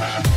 you